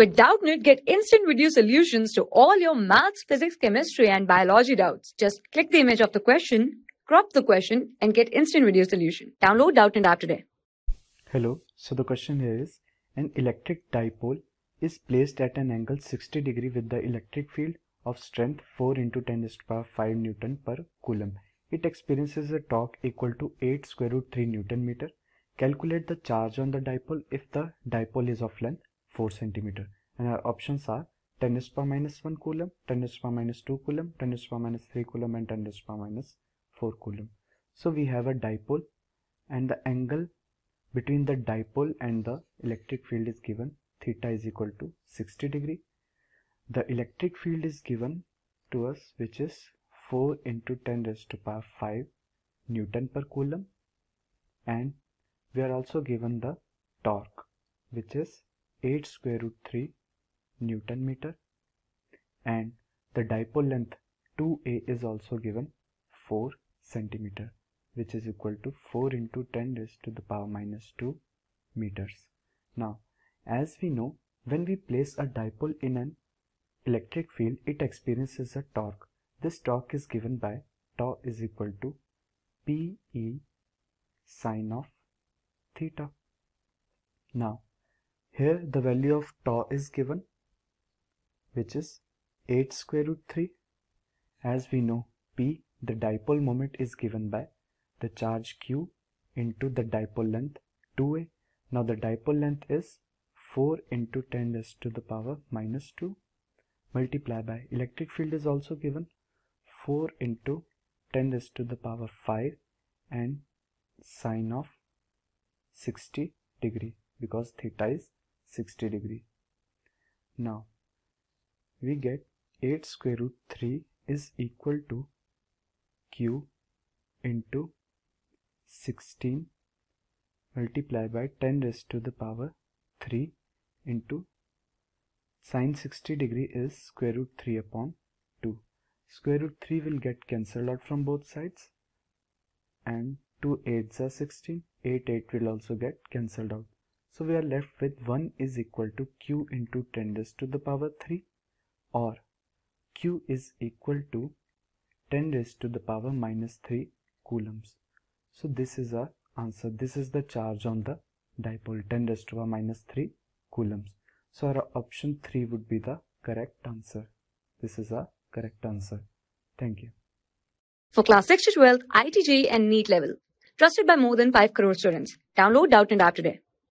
With Doubtnut, get instant video solutions to all your maths, physics, chemistry, and biology doubts. Just click the image of the question, crop the question, and get instant video solution. Download Doubtnut app today. Hello, so the question here is an electric dipole is placed at an angle 60 degree with the electric field of strength 4 into 10 to the power 5 Newton per Coulomb. It experiences a torque equal to 8 square root 3 Newton meter. Calculate the charge on the dipole if the dipole is of length 4 centimeter. And our options are 10 to the power minus 1 coulomb 10 to the power minus 2 coulomb 10 to the power minus 3 coulomb and 10 to the power minus 4 coulomb. So we have a dipole and the angle between the dipole and the electric field is given. Theta is equal to 60 degree. The electric field is given to us which is 4 into 10 raised to the power 5 newton per coulomb. And we are also given the torque which is 8 square root 3 Newton meter and the dipole length 2a is also given 4 centimeter which is equal to 4 into 10 raised to the power minus 2 meters. Now as we know when we place a dipole in an electric field it experiences a torque. This torque is given by tau is equal to Pe sine of theta. Now here the value of tau is given which is 8 square root 3. As we know P the dipole moment is given by the charge Q into the dipole length 2a. Now the dipole length is 4 into 10 raised to the power minus 2 multiply by electric field is also given 4 into 10 raised to the power 5 and sine of 60 degree because theta is 60 degree. Now we get 8 square root 3 is equal to q into 16 multiplied by 10 raised to the power 3 into sine 60 degree is square root 3 upon 2. Square root 3 will get cancelled out from both sides and 2 8s are 16, 8 8 will also get cancelled out. So we are left with 1 is equal to q into 10 raised to the power 3 or q is equal to 10 raised to the power minus 3 coulombs. So this is our answer. This is the charge on the dipole 10 raised to the power minus 3 coulombs. So our option 3 would be the correct answer. This is our correct answer. Thank you. For class 6 to 12, IIT JEE and NEET level. Trusted by more than 5 crore students. Download Doubtnut app today.